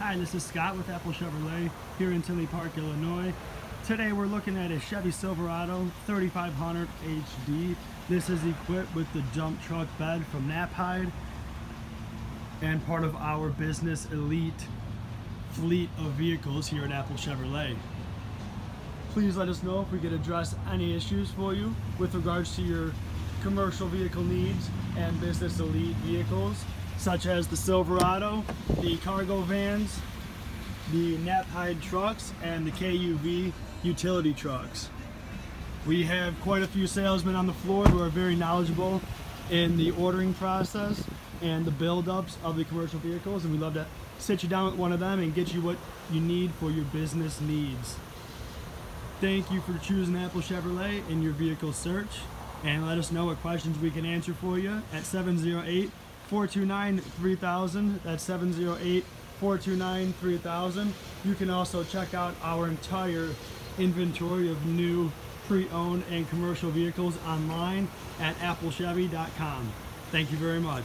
Hi, this is Scott with Apple Chevrolet here in Tinley Park, Illinois. Today we're looking at a Chevy Silverado 3500 HD. This is equipped with the dump truck bed from Knapheide and part of our business elite fleet of vehicles here at Apple Chevrolet. Please let us know if we could address any issues for you with regards to your commercial vehicle needs and business elite vehicles such as the Silverado, the cargo vans, the Knapheide trucks, and the KUV utility trucks. We have quite a few salesmen on the floor who are very knowledgeable in the ordering process and the build-ups of the commercial vehicles and we'd love to sit you down with one of them and get you what you need for your business needs. Thank you for choosing Apple Chevrolet in your vehicle search and let us know what questions we can answer for you at 708 429 3000. That's 708 429 3000. You can also check out our entire inventory of new pre-owned and commercial vehicles online at applechevy.com. Thank you very much.